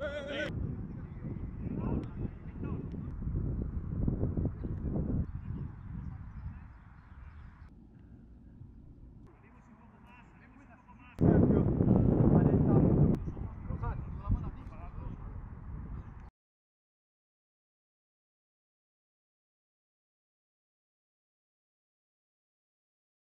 Hey.